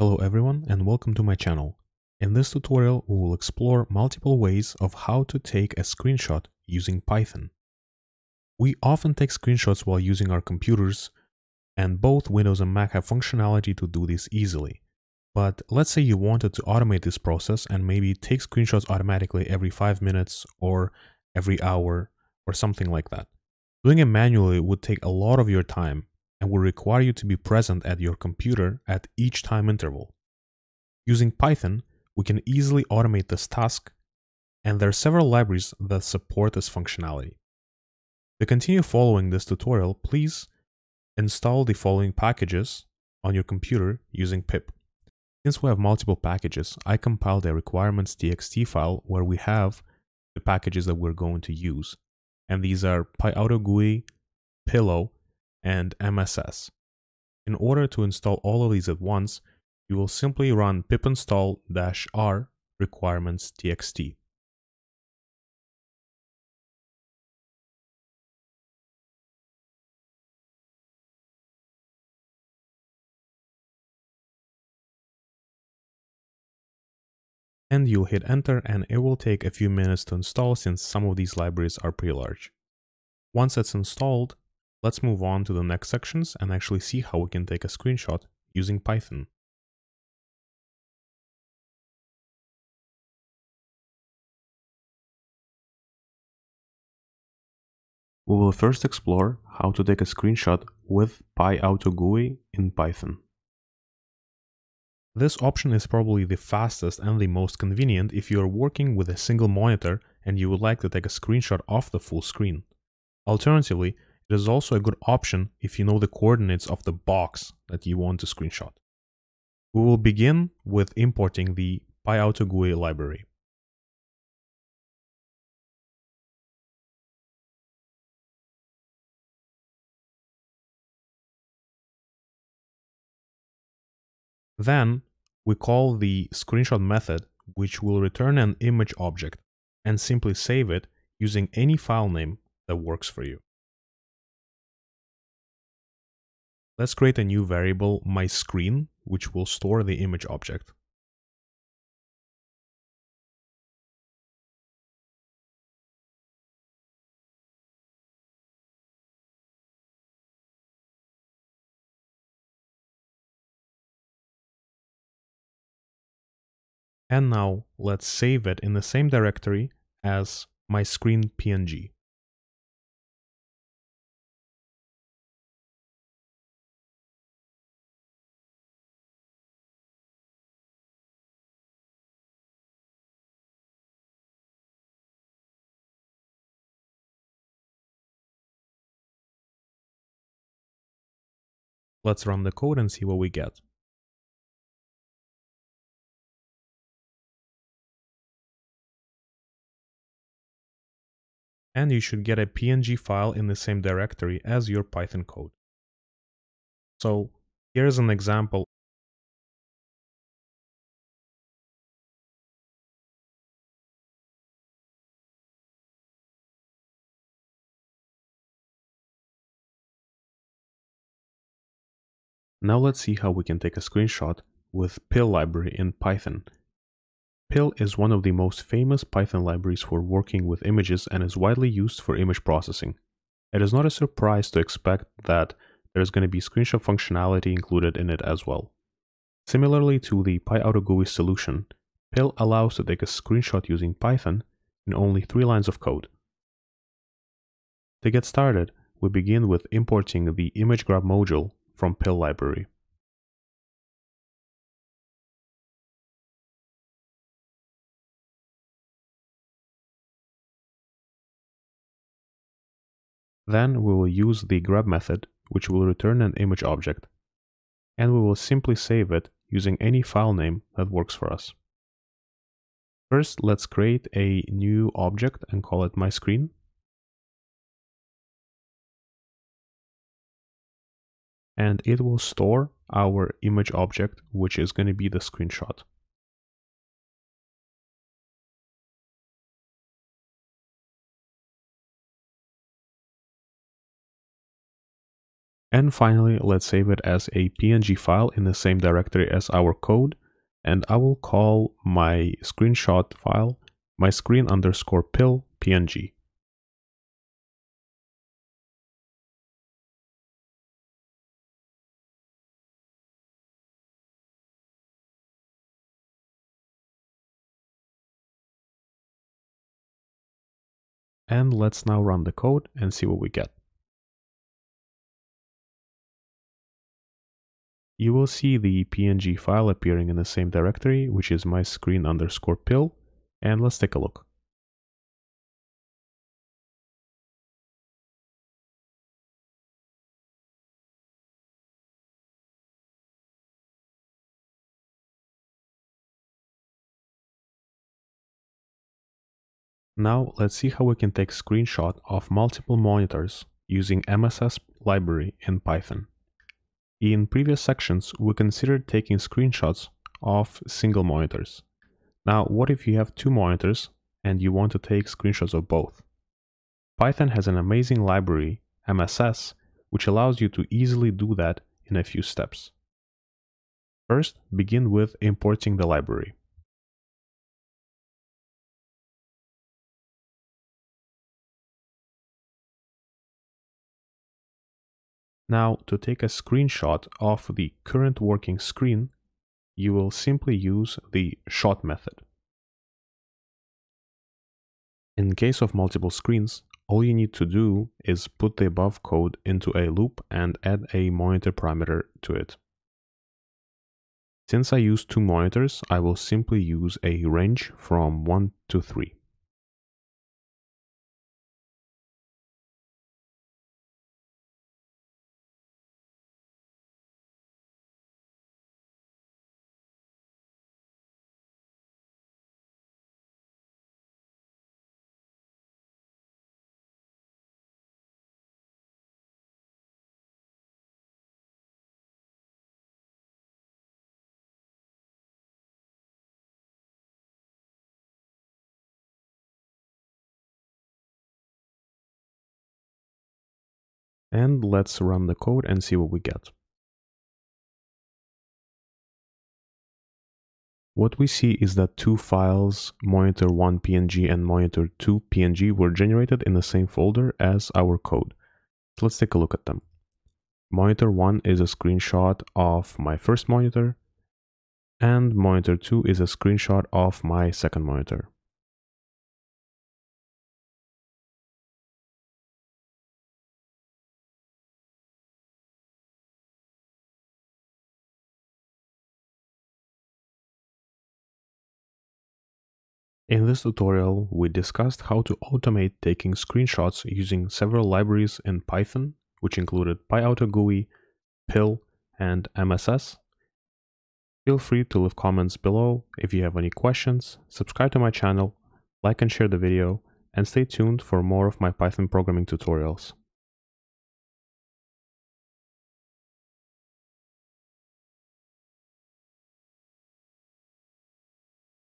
Hello everyone and welcome to my channel. In this tutorial we will explore multiple ways of how to take a screenshot using Python. We often take screenshots while using our computers and both Windows and Mac have functionality to do this easily. But let's say you wanted to automate this process and maybe take screenshots automatically every 5 minutes or every hour or something like that. Doing it manually would take a lot of your time and will require you to be present at your computer at each time interval. Using Python, we can easily automate this task, and there are several libraries that support this functionality. To continue following this tutorial, please install the following packages on your computer using pip. Since we have multiple packages, I compiled a requirements.txt file where we have the packages that we're going to use. And these are PyAutoGUI, Pillow, and MSS. In order to install all of these at once, you will simply run pip install-r requirements.txt. and you'll hit enter and it will take a few minutes to install since some of these libraries are pretty large. Once it's installed, let's move on to the next sections and actually see how we can take a screenshot using Python. We will first explore how to take a screenshot with PyAutoGUI in Python. This option is probably the fastest and the most convenient if you are working with a single monitor and you would like to take a screenshot of the full screen. Alternatively, it is also a good option if you know the coordinates of the box that you want to screenshot. We will begin with importing the PyAutoGUI library. Then we call the screenshot method, which will return an image object, and simply save it using any file name that works for you. Let's create a new variable, myScreen, which will store the image object. And now let's save it in the same directory as my screen PNG. Let's run the code and see what we get. and you should get a PNG file in the same directory as your Python code. So here's an example Now let's see how we can take a screenshot with PIL library in Python PIL is one of the most famous Python libraries for working with images and is widely used for image processing. It is not a surprise to expect that there is going to be screenshot functionality included in it as well. Similarly to the PyAutoGUI solution, PIL allows to take a screenshot using Python in only three lines of code. To get started, we begin with importing the ImageGrab module from PIL library. Then we will use the grab method, which will return an image object. And we will simply save it using any file name that works for us. First, let's create a new object and call it my screen. And it will store our image object, which is going to be the screenshot. And finally, let's save it as a PNG file in the same directory as our code. And I will call my screenshot file my screen underscore PIL PNG. And let's now run the code and see what we get. You will see the PNG file appearing in the same directory, which is my screen underscore PIL, and let's take a look. Now let's see how we can take screenshot of multiple monitors using MSS library in Python. In previous sections, we considered taking screenshots of single monitors. Now, what if you have two monitors and you want to take screenshots of both? Python has an amazing library, MSS, which allows you to easily do that in a few steps. First, begin with importing the library. Now, to take a screenshot of the current working screen, you will simply use the shot method. In case of multiple screens, all you need to do is put the above code into a loop and add a monitor parameter to it. Since I use two monitors, I will simply use a range from 1 to 3. And let's run the code and see what we get. What we see is that two files, monitor1 PNG and monitor2 PNG were generated in the same folder as our code. So let's take a look at them. Monitor1 is a screenshot of my first monitor, and monitor2 is a screenshot of my second monitor. In this tutorial, we discussed how to automate taking screenshots using several libraries in Python, which included PyAutoGUI, PIL, and MSS. Feel free to leave comments below if you have any questions, subscribe to my channel, like and share the video, and stay tuned for more of my Python programming tutorials.